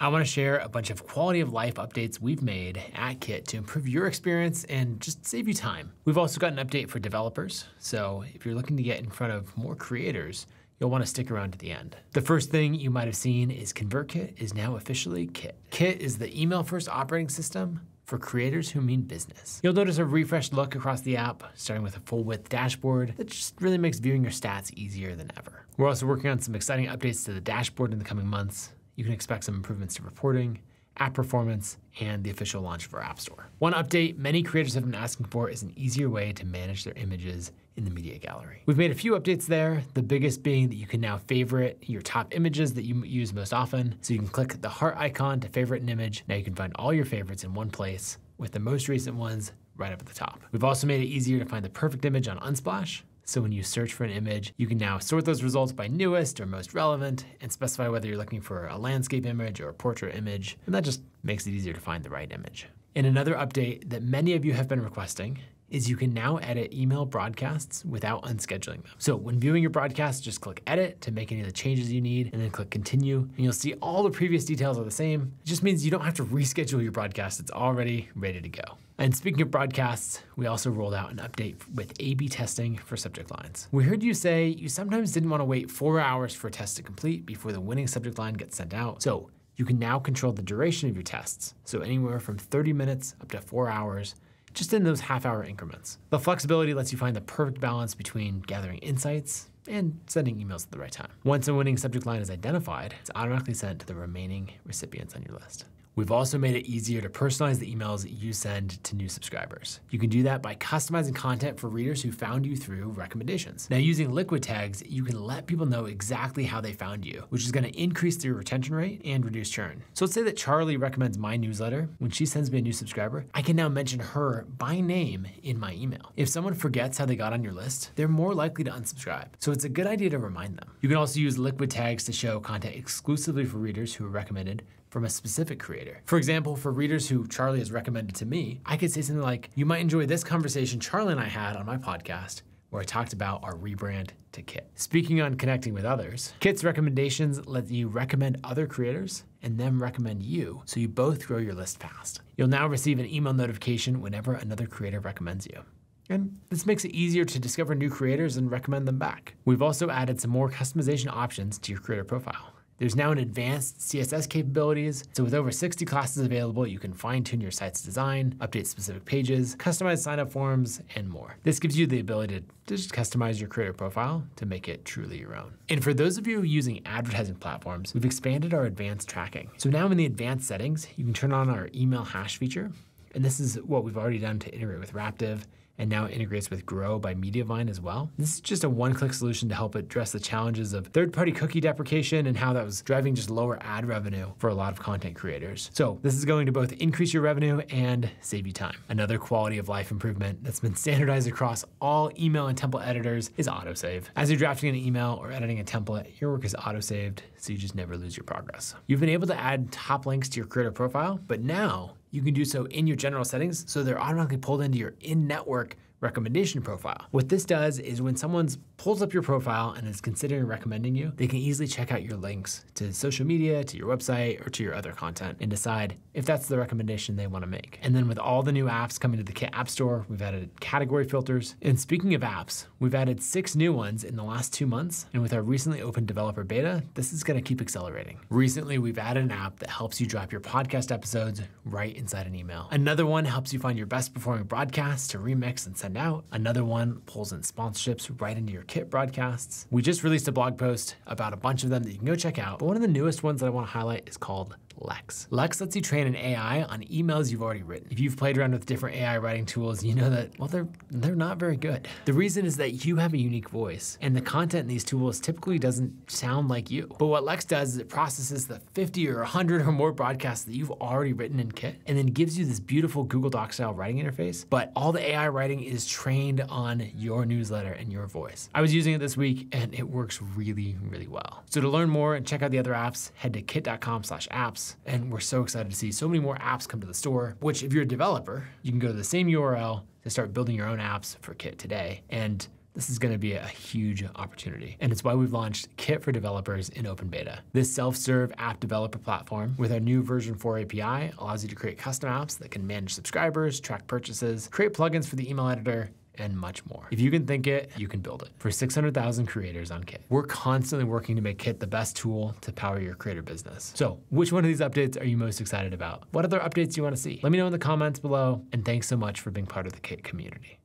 I want to share a bunch of quality of life updates we've made at Kit to improve your experience and just save you time. We've also got an update for developers, so if you're looking to get in front of more creators, you'll want to stick around to the end. The first thing you might have seen is ConvertKit is now officially Kit. Kit is the email first operating system for creators who mean business. You'll notice a refreshed look across the app, starting with a full width dashboard that just really makes viewing your stats easier than ever. We're also working on some exciting updates to the dashboard in the coming months. You can expect some improvements to reporting, app performance, and the official launch of our App Store. One update many creators have been asking for is an easier way to manage their images in the media gallery. We've made a few updates there, the biggest being that you can now favorite your top images that you use most often. So you can click the heart icon to favorite an image. Now you can find all your favorites in one place with the most recent ones right up at the top. We've also made it easier to find the perfect image on Unsplash. So when you search for an image, you can now sort those results by newest or most relevant and specify whether you're looking for a landscape image or a portrait image. And that just makes it easier to find the right image. In another update that many of you have been requesting is you can now edit email broadcasts without unscheduling them. So when viewing your broadcast, just click edit to make any of the changes you need and then click continue and you'll see all the previous details are the same. It just means you don't have to reschedule your broadcast. It's already ready to go. And speaking of broadcasts, we also rolled out an update with A-B testing for subject lines. We heard you say you sometimes didn't want to wait four hours for a test to complete before the winning subject line gets sent out. So you can now control the duration of your tests. So anywhere from 30 minutes up to four hours just in those half hour increments. The flexibility lets you find the perfect balance between gathering insights and sending emails at the right time. Once a winning subject line is identified, it's automatically sent to the remaining recipients on your list. We've also made it easier to personalize the emails you send to new subscribers. You can do that by customizing content for readers who found you through recommendations. Now, using liquid tags, you can let people know exactly how they found you, which is gonna increase your retention rate and reduce churn. So let's say that Charlie recommends my newsletter. When she sends me a new subscriber, I can now mention her by name in my email. If someone forgets how they got on your list, they're more likely to unsubscribe. So it's a good idea to remind them. You can also use liquid tags to show content exclusively for readers who are recommended from a specific creator. For example, for readers who Charlie has recommended to me, I could say something like, You might enjoy this conversation Charlie and I had on my podcast where I talked about our rebrand to Kit. Speaking on connecting with others, Kit's recommendations let you recommend other creators and them recommend you so you both grow your list fast. You'll now receive an email notification whenever another creator recommends you. And this makes it easier to discover new creators and recommend them back. We've also added some more customization options to your creator profile. There's now an advanced CSS capabilities, so with over 60 classes available, you can fine tune your site's design, update specific pages, customize sign-up forms, and more. This gives you the ability to just customize your creator profile to make it truly your own. And for those of you using advertising platforms, we've expanded our advanced tracking. So now in the advanced settings, you can turn on our email hash feature, and this is what we've already done to integrate with Raptive and now it integrates with Grow by Mediavine as well. This is just a one-click solution to help address the challenges of third-party cookie deprecation and how that was driving just lower ad revenue for a lot of content creators. So this is going to both increase your revenue and save you time. Another quality of life improvement that's been standardized across all email and template editors is autosave. As you're drafting an email or editing a template, your work is autosaved, so you just never lose your progress. You've been able to add top links to your creator profile, but now you can do so in your general settings so they're automatically pulled into your in-network recommendation profile. What this does is when someone pulls up your profile and is considering recommending you, they can easily check out your links to social media, to your website, or to your other content and decide if that's the recommendation they want to make. And then with all the new apps coming to the Kit App Store, we've added category filters. And speaking of apps, we've added six new ones in the last two months. And with our recently opened developer beta, this is going to keep accelerating. Recently, we've added an app that helps you drop your podcast episodes right inside an email. Another one helps you find your best performing broadcasts to remix and send send out. Another one pulls in sponsorships right into your kit broadcasts. We just released a blog post about a bunch of them that you can go check out. But one of the newest ones that I want to highlight is called Lex. Lex lets you train an AI on emails you've already written. If you've played around with different AI writing tools, you know that, well, they're, they're not very good. The reason is that you have a unique voice, and the content in these tools typically doesn't sound like you. But what Lex does is it processes the 50 or 100 or more broadcasts that you've already written in Kit, and then gives you this beautiful Google Doc style writing interface. But all the AI writing is trained on your newsletter and your voice. I was using it this week, and it works really, really well. So to learn more and check out the other apps, head to kit.com slash apps and we're so excited to see so many more apps come to the store, which if you're a developer, you can go to the same URL to start building your own apps for Kit today. And this is going to be a huge opportunity. And it's why we've launched Kit for Developers in open beta. This self-serve app developer platform with our new version 4 API allows you to create custom apps that can manage subscribers, track purchases, create plugins for the email editor, and much more. If you can think it, you can build it. For 600,000 creators on Kit. We're constantly working to make Kit the best tool to power your creator business. So which one of these updates are you most excited about? What other updates do you want to see? Let me know in the comments below, and thanks so much for being part of the Kit community.